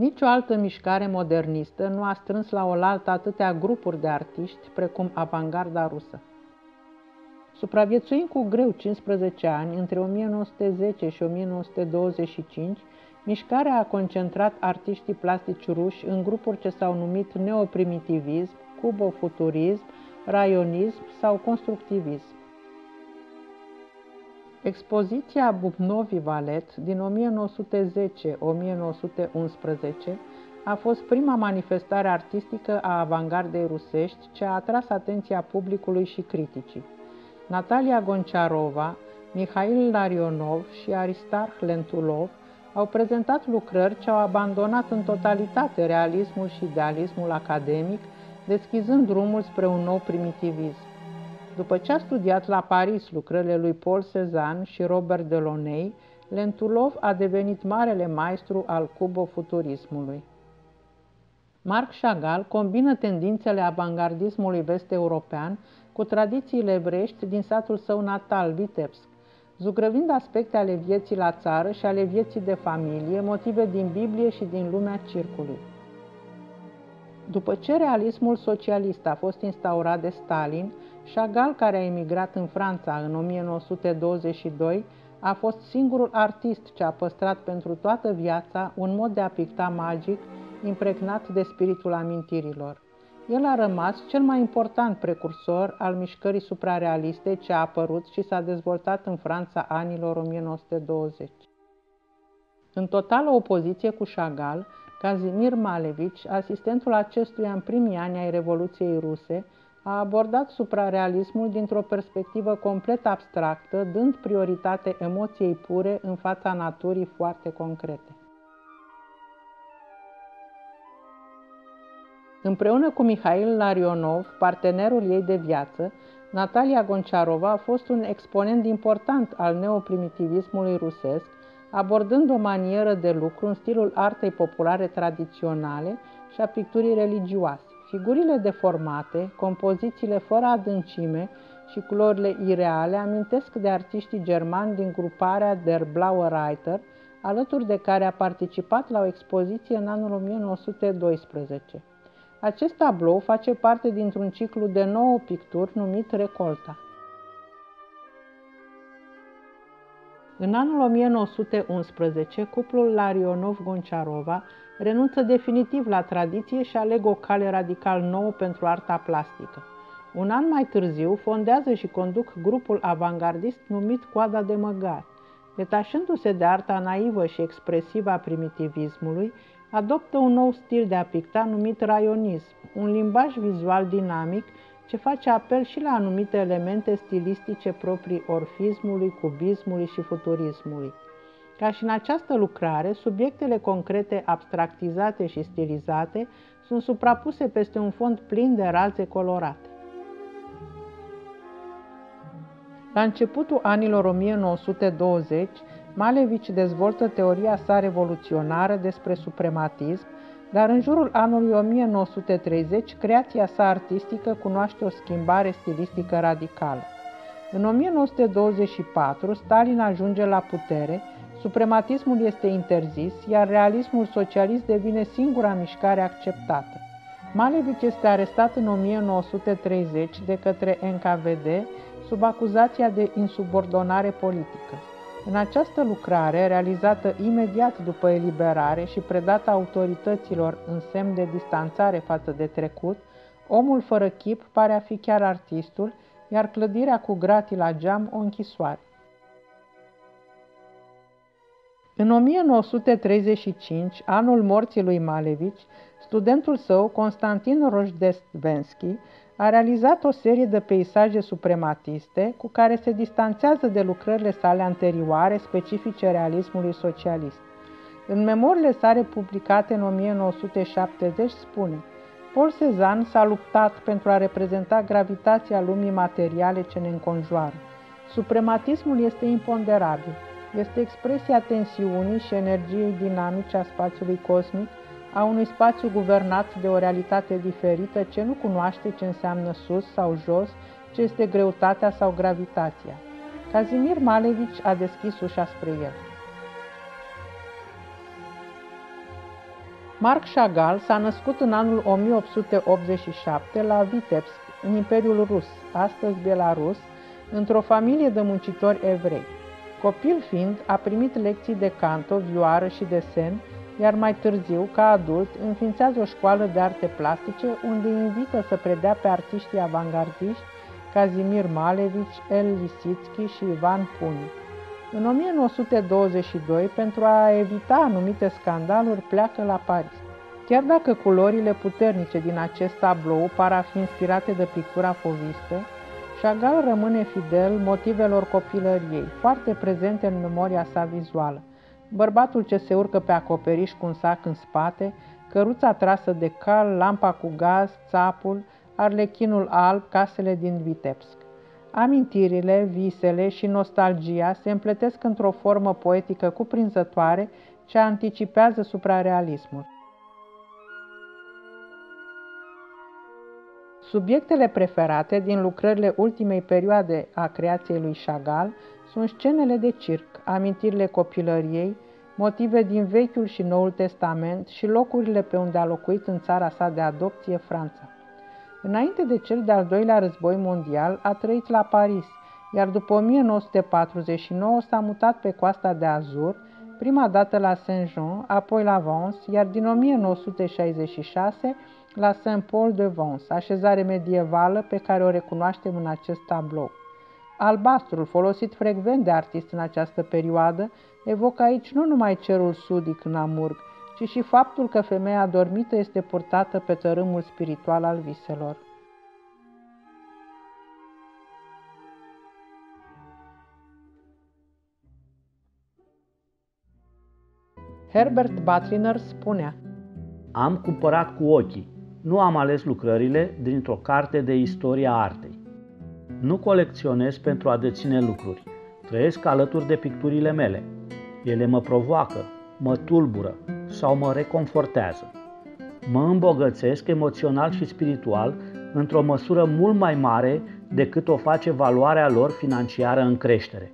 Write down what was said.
Nici o altă mișcare modernistă nu a strâns la oaltă atâtea grupuri de artiști precum avangarda rusă. Supraviețuind cu greu 15 ani, între 1910 și 1925, mișcarea a concentrat artiștii plastici ruși în grupuri ce s-au numit neoprimitivism, cubofuturism, raionism sau constructivism. Expoziția Bubnovi Valet din 1910-1911 a fost prima manifestare artistică a avangardei rusești ce a atras atenția publicului și criticii. Natalia Gonciarova, Mihail Larionov și Aristarh Lentulov au prezentat lucrări ce au abandonat în totalitate realismul și idealismul academic, deschizând drumul spre un nou primitivism. După ce a studiat la Paris lucrările lui Paul Cézanne și Robert Delaunay, Lentulov a devenit marele maestru al cubofuturismului. Marc Chagall combină tendințele avangardismului vest-european cu tradițiile evrești din satul său natal, Vitebsk, zugrăvind aspecte ale vieții la țară și ale vieții de familie, motive din Biblie și din lumea circului. După ce realismul socialist a fost instaurat de Stalin, Chagall, care a emigrat în Franța în 1922, a fost singurul artist ce a păstrat pentru toată viața un mod de a picta magic impregnat de spiritul amintirilor. El a rămas cel mai important precursor al mișcării suprarealiste ce a apărut și s-a dezvoltat în Franța anilor 1920. În totală opoziție cu Chagall, Kazimir Malevich, asistentul acestuia în primii ani ai Revoluției Ruse, a abordat suprarealismul dintr-o perspectivă complet abstractă, dând prioritate emoției pure în fața naturii foarte concrete. Împreună cu Mihail Larionov, partenerul ei de viață, Natalia Gonciarova a fost un exponent important al neoprimitivismului rusesc, abordând o manieră de lucru în stilul artei populare tradiționale și a picturii religioase. Figurile deformate, compozițiile fără adâncime și culorile ireale amintesc de artiștii germani din gruparea Der Blaue Reiter, alături de care a participat la o expoziție în anul 1912. Acest tablou face parte dintr-un ciclu de nouă picturi numit Recolta. În anul 1911, cuplul Larionov-Gonciarova renunță definitiv la tradiție și aleg o cale radical nouă pentru arta plastică. Un an mai târziu fondează și conduc grupul avangardist numit Coada de Măgari. Detașându-se de arta naivă și expresivă a primitivismului, adoptă un nou stil de a picta numit raionism, un limbaj vizual dinamic ce face apel și la anumite elemente stilistice proprii orfismului, cubismului și futurismului. Ca și în această lucrare, subiectele concrete abstractizate și stilizate sunt suprapuse peste un fond plin de raze colorate. La începutul anilor 1920, Malevici dezvoltă teoria sa revoluționară despre suprematism, dar în jurul anului 1930, creația sa artistică cunoaște o schimbare stilistică radicală. În 1924, Stalin ajunge la putere, suprematismul este interzis, iar realismul socialist devine singura mișcare acceptată. Malevici este arestat în 1930 de către NKVD sub acuzația de insubordonare politică. În această lucrare, realizată imediat după eliberare și predată autorităților în semn de distanțare față de trecut, omul fără chip pare a fi chiar artistul, iar clădirea cu gratii la geam o închisoare. În 1935, anul morții lui Malevici, studentul său, Constantin Rojdestvenski, a realizat o serie de peisaje suprematiste cu care se distanțează de lucrările sale anterioare specifice realismului socialist. În memoriile sale publicate în 1970 spune Paul Cezanne s-a luptat pentru a reprezenta gravitația lumii materiale ce ne înconjoară. Suprematismul este imponderabil. Este expresia tensiunii și energiei dinamice a spațiului cosmic a unui spațiu guvernat de o realitate diferită ce nu cunoaște ce înseamnă sus sau jos, ce este greutatea sau gravitația. Kazimir Malevici a deschis ușa spre el. Marc Chagall s-a născut în anul 1887 la Vitebsk, în Imperiul Rus, astăzi Belarus, într-o familie de muncitori evrei. Copil fiind, a primit lecții de canto, vioară și desen, iar mai târziu, ca adult, înființează o școală de arte plastice unde invită să predea pe artiștii avangardiști Kazimir Malevici, El Lisitski și Ivan Puni. În 1922, pentru a evita anumite scandaluri, pleacă la Paris. Chiar dacă culorile puternice din acest tablou par a fi inspirate de pictura fovistă, Chagall rămâne fidel motivelor copilăriei, foarte prezente în memoria sa vizuală. Bărbatul ce se urcă pe acoperiș cu un sac în spate, căruța trasă de cal, lampa cu gaz, țapul, arlechinul alb, casele din Vitebsk. Amintirile, visele și nostalgia se împletesc într-o formă poetică cuprinzătoare ce anticipează suprarealismul. Subiectele preferate din lucrările ultimei perioade a creației lui Chagall sunt scenele de circ, amintirile copilăriei, motive din Vechiul și Noul Testament și locurile pe unde a locuit în țara sa de adopție, Franța. Înainte de cel de-al doilea război mondial, a trăit la Paris, iar după 1949 s-a mutat pe coasta de Azur, prima dată la Saint-Jean, apoi la Vence, iar din 1966 la Saint-Paul de Vence, așezare medievală pe care o recunoaștem în acest tablou. Albastrul, folosit frecvent de artist în această perioadă, evocă aici nu numai cerul sudic în Amurg, ci și faptul că femeia adormită este purtată pe tărâmul spiritual al viselor. Herbert Batliner spunea Am cumpărat cu ochii, nu am ales lucrările dintr-o carte de istoria artei. Nu colecționez pentru a deține lucruri, trăiesc alături de picturile mele. Ele mă provoacă, mă tulbură sau mă reconfortează. Mă îmbogățesc emoțional și spiritual într-o măsură mult mai mare decât o face valoarea lor financiară în creștere.